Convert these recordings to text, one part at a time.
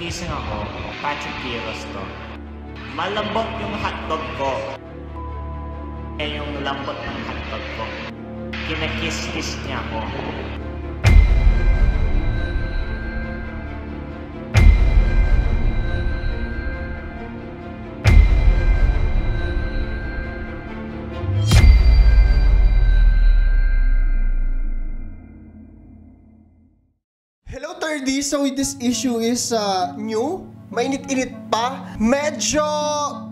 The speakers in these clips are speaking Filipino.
nagising ako, Patrick Quiros to. Malambot yung hotdog ko. Eh yung lambot ng hotdog ko. Kinakiss-kiss niya ako. 30. So, this issue is uh, new. Mainit-init pa. Medyo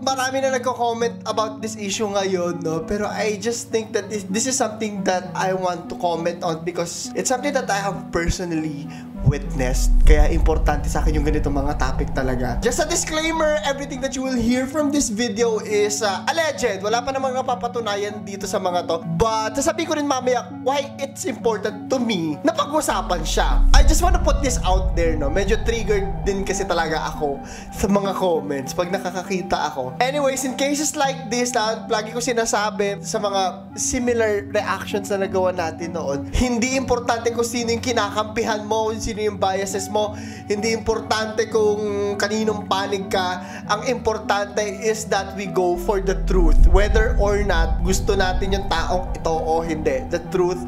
marami na nagko-comment about this issue ngayon, no? Pero I just think that this, this is something that I want to comment on because it's something that I have personally witnessed. Kaya importante sa akin yung ganitong mga topic talaga. Just a disclaimer, everything that you will hear from this video is uh, alleged. Wala pa namang napapatunayan dito sa mga to. But sasabihin ko rin mamaya why it's important to me na pag-usapan siya. I just want to put this out there, no? Medyo triggered din kasi talaga ako sa mga comments pag nakakakita ako. Anyways, in cases like this, na lagi ko sinasabi sa mga similar reactions na nagawa natin noon, hindi importante kung sino yung kinakampihan mo, kung sino yung biases mo, hindi importante kung kaninong panig ka. Ang importante is that we go for the truth. Whether or not gusto natin yung taong ito o hindi. The truth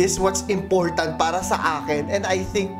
is what's important para sa akin. And I think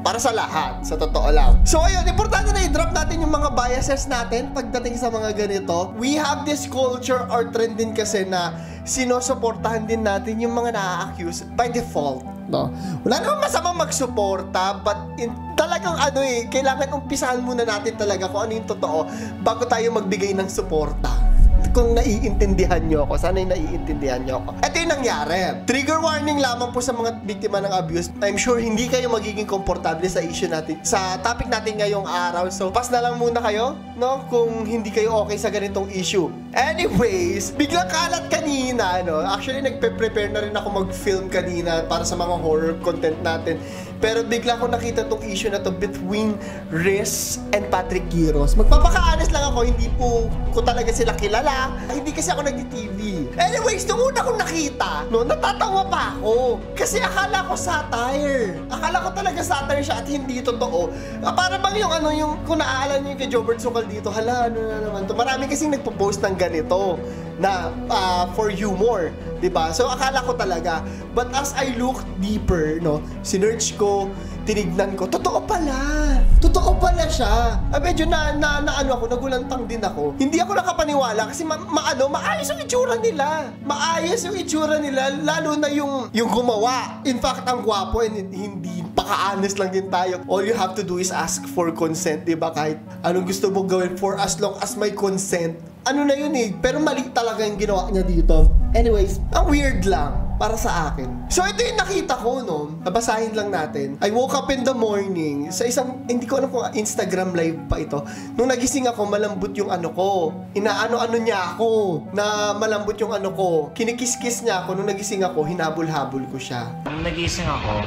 para sa lahat, sa totoo lang. So ayun, importante na i-drop natin yung mga biases natin pagdating sa mga ganito. We have this culture or trend din kasi na sinusuportahan din natin yung mga na-accuse by default. No? Wala namang masamang magsuporta, but in, talagang ano eh, kailangan umpisahan muna natin talaga kung ano yung totoo bago tayo magbigay ng suporta kung naiintindihan nyo ako. Sana yung naiintindihan nyo ako. Ito yung nangyari. Trigger warning lamang po sa mga biktima ng abuse. I'm sure hindi kayo magiging komportable sa issue natin, sa topic natin ngayong araw. So, pass na lang muna kayo, no? Kung hindi kayo okay sa ganitong issue. Anyways, biglang kalat kanina, no? Actually, nagpe-prepare na rin ako mag-film kanina para sa mga horror content natin. Pero bigla ko nakita tong issue na to between Riz and Patrick Giros. Magpapaka-honest lang ako, hindi po ko talaga sila kilala. Hindi kasi ako nagdi-TV. Anyways, nung una kong nakita, no, natatawa pa ako. Kasi akala ko satire. Akala ko talaga satire siya at hindi totoo. Ah, para bang yung ano, yung kung naaalala niyo yung kay Jobert Sukal dito, hala, ano na naman to. Marami kasing nagpo-post ng ganito na uh, for humor, 'di ba? So akala ko talaga. But as I look deeper, no, sinearch ko, tinignan ko, totoo pala. Totoo pala siya. Ah, medyo na, na, na ano ako, nagulantang din ako. Hindi ako nakapaniwala kasi ma, ma ano, maayos yung itsura nila. Maayos yung itsura nila, lalo na yung yung gumawa. In fact, ang gwapo and hindi paka-honest lang din tayo. All you have to do is ask for consent, 'di ba? Kahit anong gusto mo gawin for as long as may consent. Ano na yun eh, pero mali talaga yung ginawa niya dito. Anyways, ang weird lang para sa akin. So ito yung nakita ko, no? Nabasahin lang natin. I woke up in the morning sa isang, hindi ko alam kung Instagram live pa ito. Nung nagising ako, malambot yung ano ko. Inaano-ano niya ako na malambot yung ano ko. Kinikis-kiss niya ako. Nung nagising ako, hinabol-habol ko siya. Nung nagising ako,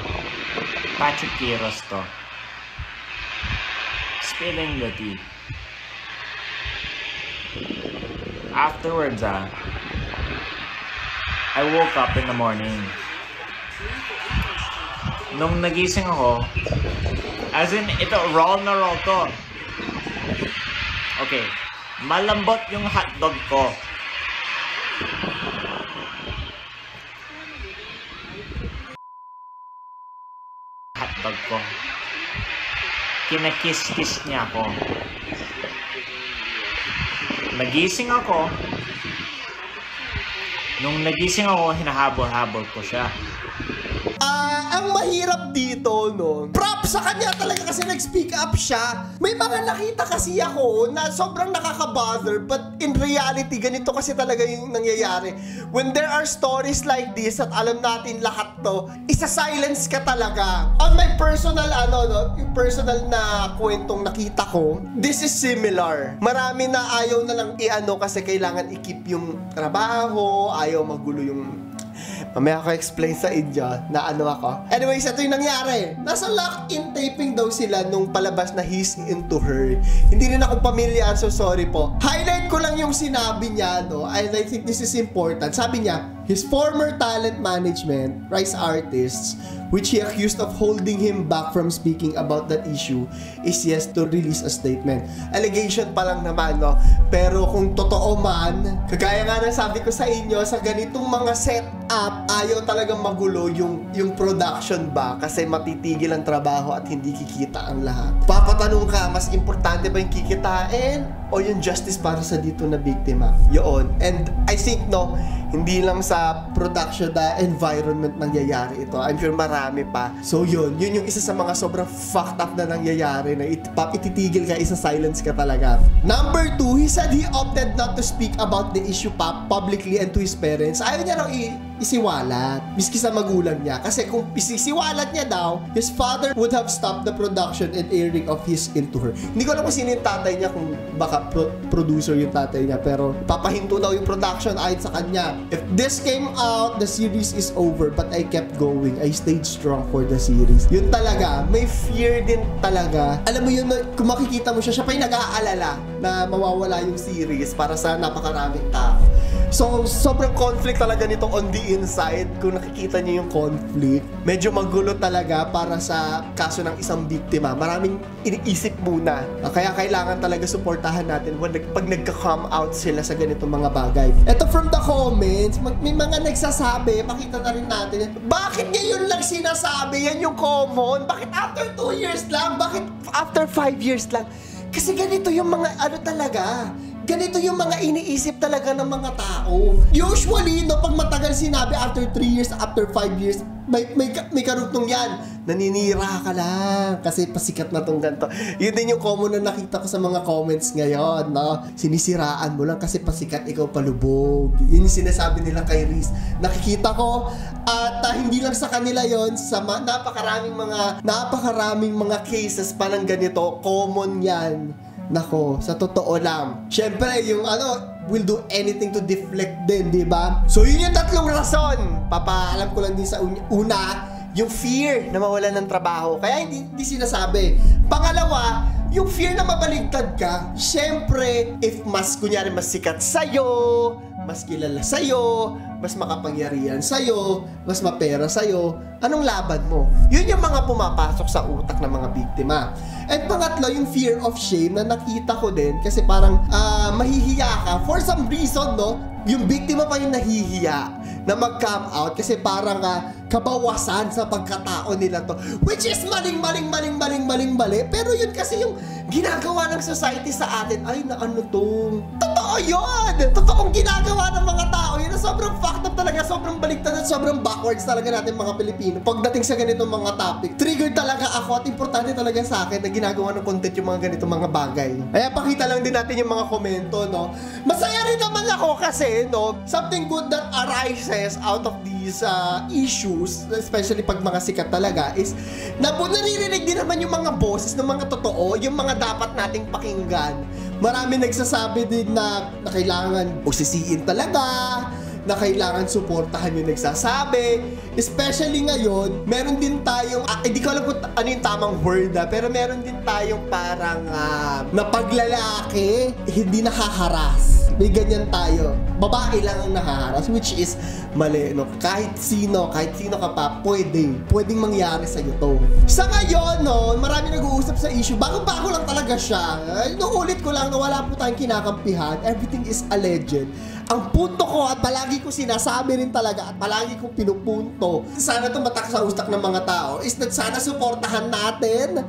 Patrick Quiros to. Spilling the tea. Afterwards, ah, I woke up in the morning. Nung nagising ako, as in, ito, roll na roll to. Okay, malambot yung hotdog ko. Hotdog ko. Kinakiss-kiss niya ako. Nagising ako. Nung nagising ako, hinahabol-habol ko siya. Ah, ang mahirap dito, no? Prop sa kanya talaga kasi nag-speak up siya. May mga nakita kasi ako na sobrang nakaka-bother but in reality, ganito kasi talaga yung nangyayari. When there are stories like this at alam natin lahat to, isa-silence ka talaga. On my personal, ano, no, yung personal na kwentong nakita ko, this is similar. Marami na ayaw na lang i-ano kasi kailangan i-keep yung trabaho, ayaw magulo yung Mamaya ako explain sa inyo na ano ako. Anyways, ito yung nangyari. Nasa lock-in taping daw sila nung palabas na He's Into Her. Hindi rin ako pamilyar, so sorry po. Highlight ko lang yung sinabi niya, no? And I think this is important. Sabi niya, his former talent management, Rice Artists, which he accused of holding him back from speaking about that issue, is yes to release a statement. Allegation pa lang naman, no? Pero kung totoo man, kagaya nga ng sabi ko sa inyo, sa ganitong mga setup, ayaw talagang magulo yung, yung production ba? Kasi matitigil ang trabaho at hindi kikita ang lahat. Papatanong ka, mas importante ba yung kikitain o yung justice para sa dito na biktima? Yun. And I think, no, hindi lang sa production na environment nangyayari ito. I'm sure marami pa. So yun, yun yung isa sa mga sobrang fucked up na nangyayari na it, pap, ititigil ka, isa silence ka talaga. Number two, he said he opted not to speak about the issue pa publicly and to his parents. Ayaw niya raw i- isiwalat, miski sa magulang niya. Kasi kung isisiwalat niya daw, his father would have stopped the production and airing of his Into Her. Hindi ko alam kung sino yung tatay niya, kung baka pro- producer yung tatay niya, pero papahinto daw yung production ayon sa kanya. If this came out, the series is over, but I kept going. I stayed strong for the series. Yun talaga, may fear din talaga. Alam mo yun, kung makikita mo siya, siya pa yung nag-aalala na mawawala yung series para sa napakaraming tao. So, sobrang conflict talaga nito on the inside. Kung nakikita niyo yung conflict, medyo magulo talaga para sa kaso ng isang biktima. Maraming iniisip muna. Kaya kailangan talaga suportahan natin pag nagka-come out sila sa ganitong mga bagay. Ito from the comments, may mga nagsasabi, pakita na rin natin. Bakit ngayon lang sinasabi? Yan yung common. Bakit after 2 years lang? Bakit after 5 years lang? Kasi ganito yung mga ano talaga ganito yung mga iniisip talaga ng mga tao. Usually, no, pag matagal sinabi after 3 years, after 5 years, may, may, may karugtong yan. Naninira ka lang kasi pasikat na tong ganito. Yun din yung common na nakita ko sa mga comments ngayon, no? Sinisiraan mo lang kasi pasikat ikaw palubog. Yun yung sinasabi nila kay Reese. Nakikita ko at ah, hindi lang sa kanila yon sa ma- napakaraming mga napakaraming mga cases pa ng ganito, common yan. Nako, sa totoo lang. Siyempre, yung ano, will do anything to deflect din, di ba? So, yun yung tatlong rason. Papaalam ko lang din sa un- una, yung fear na mawalan ng trabaho. Kaya hindi, hindi sinasabi. Pangalawa, yung fear na mabaligtad ka. Siyempre, if mas, kunyari, mas sikat sa'yo, mas kilala sa'yo, mas makapangyarihan sa'yo, mas mapera sa'yo, anong laban mo? Yun yung mga pumapasok sa utak ng mga biktima. And pangatlo, yung fear of shame na nakita ko din kasi parang ah, mahihiya ka for some reason, no? Yung biktima pa yung nahihiya na mag-come out kasi parang ah, kabawasan sa pagkatao nila to. Which is maling, maling, maling, maling, maling, mali. Pero yun kasi yung ginagawa ng society sa atin, ay na ano to. Totoo yun! Totoong ginagawa ng mga tao. Yun sobrang fucked up talaga, sobrang baliktad at sobrang backwards talaga natin mga Pilipino. Pagdating sa ganitong mga topic, triggered talaga ako at importante talaga sa akin na ginagawa ng content yung mga ganitong mga bagay. Kaya pakita lang din natin yung mga komento, no? Masaya rin naman ako kasi, no? Something good that arises out of these uh, issues, especially pag mga sikat talaga, is na po naririnig din naman yung mga boses ng mga totoo, yung mga dapat nating pakinggan. Marami nagsasabi din na, na kailangan usisiin talaga, na kailangan suportahan yung nagsasabi. Especially ngayon, meron din tayong, ah, hindi ko alam kung ano yung tamang word ah, pero meron din tayong parang ah, na paglalaki, hindi nakaharas. May ganyan tayo. Babae lang ang nahaharas, which is mali. No? Kahit sino, kahit sino ka pa, pwede. Pwedeng mangyari sa'yo to. Sa ngayon, no, marami nag-uusap sa issue. Bago-bago lang talaga siya. Ay, Nung ulit ko lang na wala po tayong kinakampihan. Everything is alleged. Ang punto ko at palagi ko sinasabi rin talaga at palagi ko pinupunto, sana tumatak sa ustak ng mga tao, is that sana suportahan natin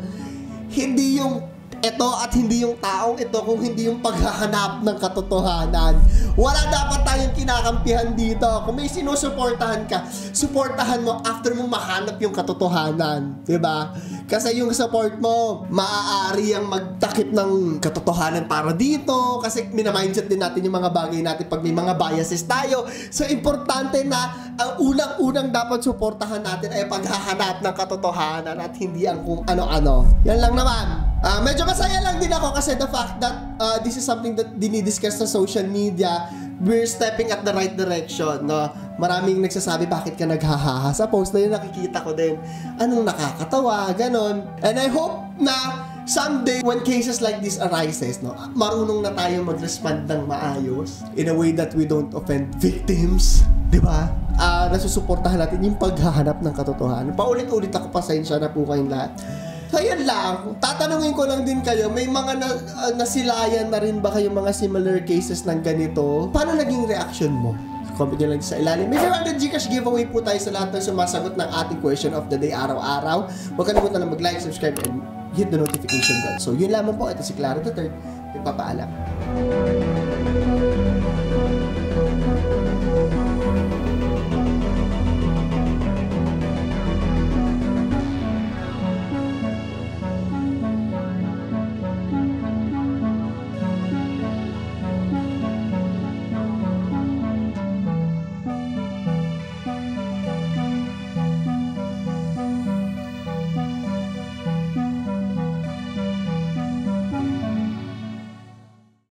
hindi yung ito at hindi yung taong ito kung hindi yung paghahanap ng katotohanan. Wala dapat tayong kinakampihan dito. Kung may sinusuportahan ka, suportahan mo after mo mahanap yung katotohanan. ba? Kasi yung support mo, maaari ang magtakip ng katotohanan para dito. Kasi minamindset din natin yung mga bagay natin pag may mga biases tayo. So, importante na ang unang-unang dapat suportahan natin ay paghahanap ng katotohanan at hindi ang kung ano-ano. Yan lang naman. Ah, medyo masaya lang din ako kasi the fact that uh, this is something that dinidiscuss sa social media, we're stepping at the right direction, no? Maraming nagsasabi, bakit ka naghahaha? Sa post na yun, nakikita ko din, anong nakakatawa, ganon. And I hope na someday when cases like this arises, no, marunong na tayo mag-respond ng maayos in a way that we don't offend victims, di ba? Ah, nasusuportahan natin yung paghahanap ng katotohanan. Paulit-ulit ako pasensya na po kayong lahat. So, yan lang. Tatanungin ko lang din kayo, may mga na, ah, nasilayan na rin ba kayong mga similar cases ng ganito? Paano naging reaction mo? Comment nyo lang sa ilalim. May 500 Gcash giveaway po tayo sa lahat ng sumasagot ng ating question of the day araw-araw. Huwag kalimutan na mag-like, subscribe, and hit the notification bell. So, yun lamang po. Ito si Clara the Third. Nagpapaalam.